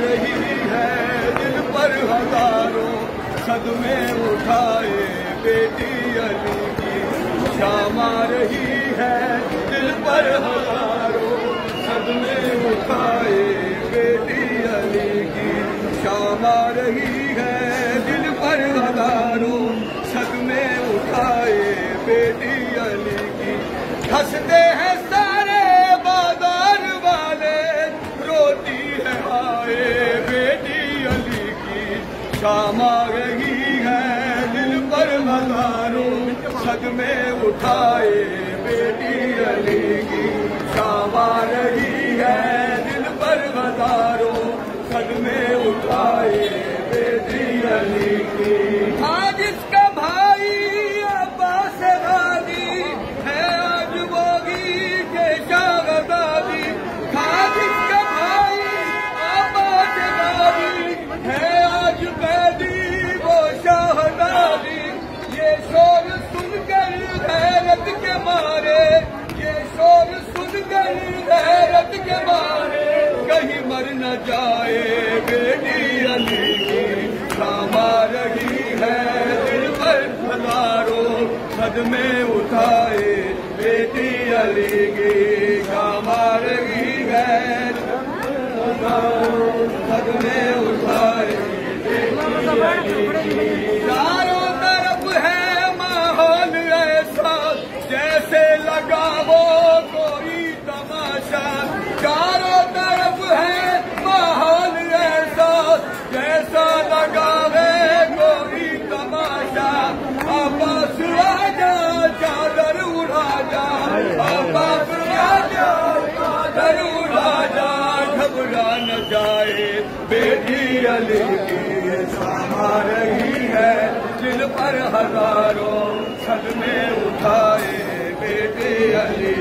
رہی ہے دل پر ہزاروں اٹھائے بیٹی علی کی شام آ رہی ہے ہنستے ہیں سارے بازار والے۔ روتی ہے آئے بیٹی علی کی۔ شام آ رہی ہے دل پر ہزاروں صدمے اٹھائے بیٹی علی کی۔ مر نہ جائے بیٹی علی۔ کی ساما رہی ہے دل پر ہزاروں قدمے اٹھائے۔ بیٹی علی کی ساما رہی ہے قدمے پر ہزاروں صدمے اٹھائے بیٹی علی